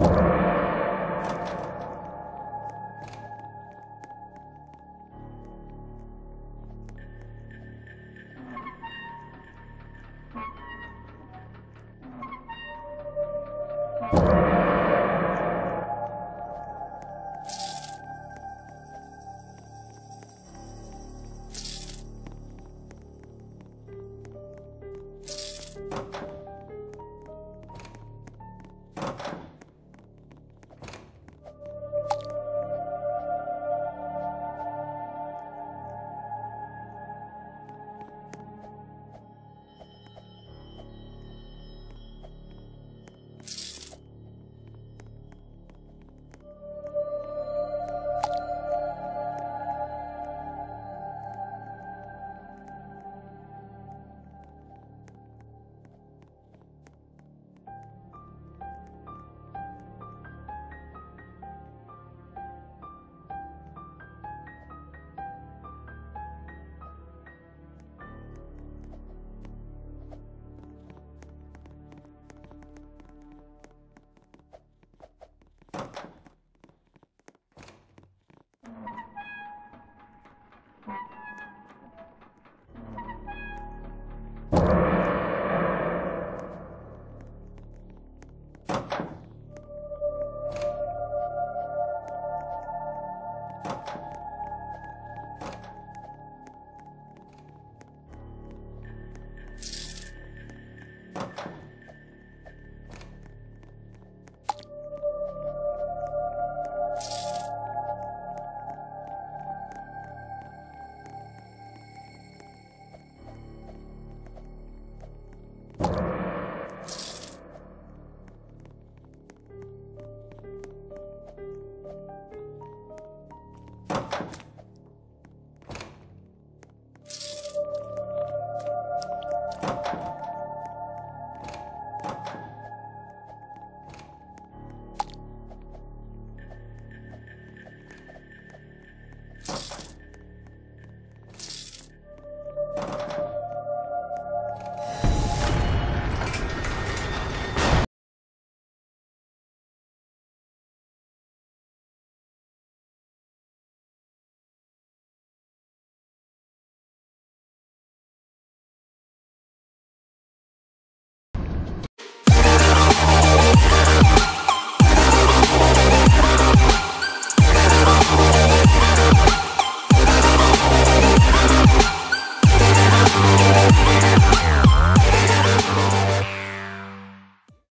you you Thank you